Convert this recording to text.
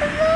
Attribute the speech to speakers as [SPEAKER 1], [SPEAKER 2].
[SPEAKER 1] Bye.